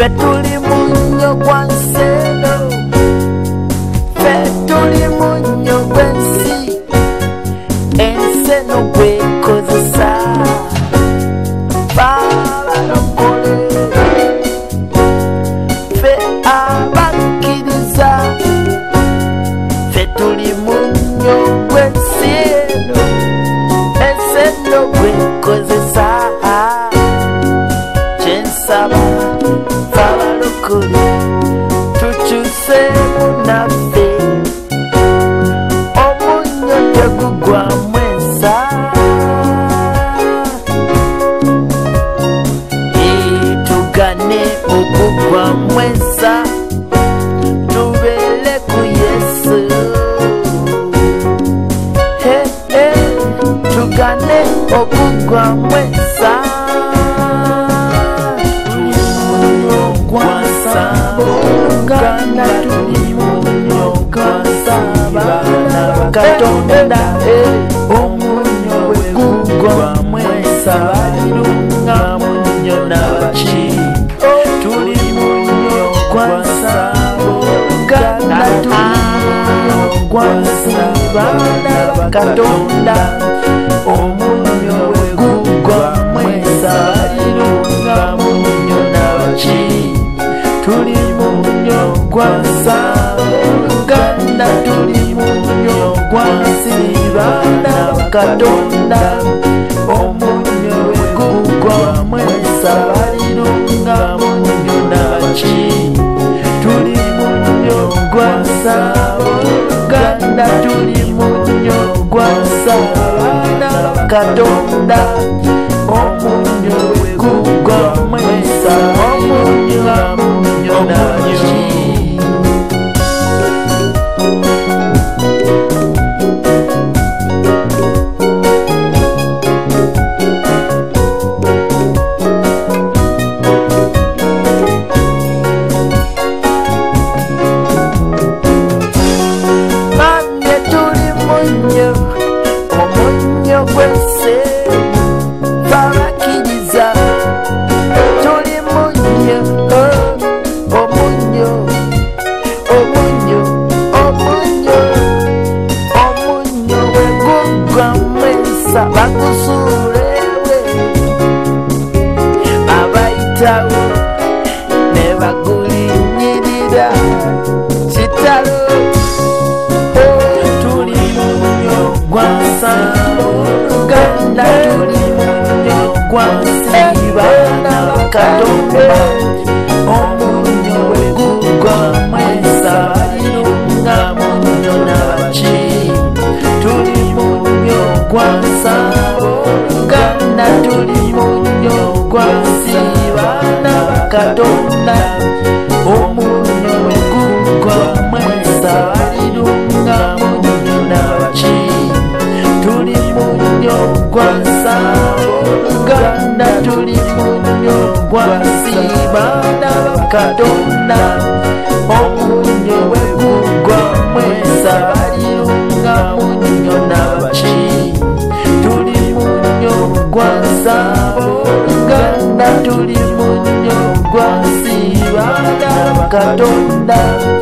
拜托你 tugane ukugwa mweza tubeere ku yesu He, he, tugane okugwamu ensa Uganda tuli munyo gwasaba katonda omunyo wegugwa mweza kwanza bana bakatonda omunnyo wegugwa mwesa balirunga munnyo tuli munnyo kwansa oluganda tuli munnyo kwansi bana bakatonda omunnyo wegugwa mwesa akadonda omunyolo wekugwa mwesa omunyolamunyona basa bakusuurewe abayitawo ne bagulinyirira kitalo tuli munyo gwa nsambo uganda tuli munyo gwa nsiba katonda munyo gwansalo Uganda tuli munyo gwansiba n'abakatonda omunyo wegugwa mwesa balirunga munyo nabaki tuli munyo gwansalo Uganda tuli munyo gwansiba n'abakatonda omunyo zabo ganda tuli mu nyo gwasiba katonda.